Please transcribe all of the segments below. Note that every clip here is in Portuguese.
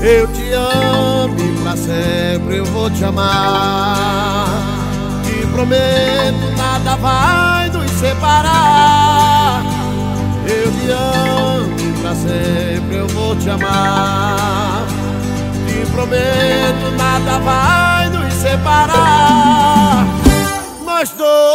Eu te amo e pra sempre eu vou te amar. Te prometo, nada vai nos separar. Eu te amo e pra sempre eu vou te amar. Te prometo, nada vai nos separar. Nós dois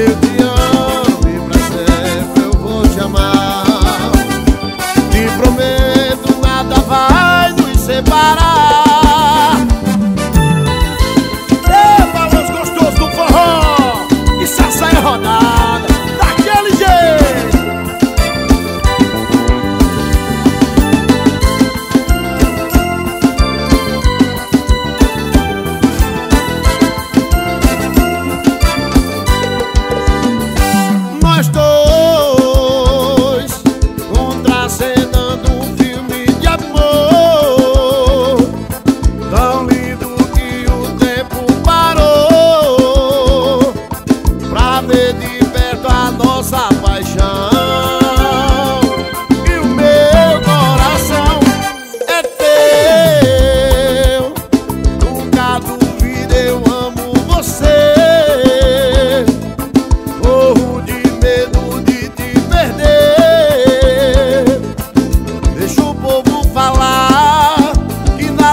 Eu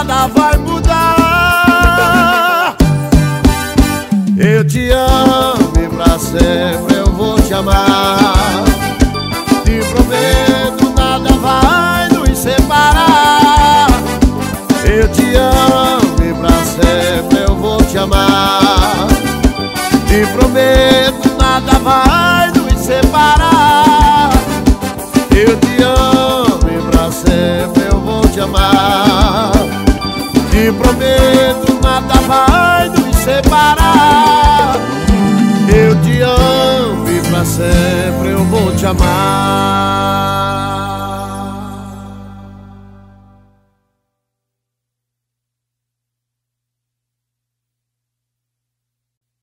nada vai mudar. Eu te amo e pra sempre eu vou te amar. Te prometo, nada vai nos separar. Eu te amo e pra sempre eu vou te amar. Te prometo, nada vai nos separar. Eu te amo e pra sempre eu vou te amar. Prometo, nada vai nos separar. Eu te amo e pra sempre eu vou te amar.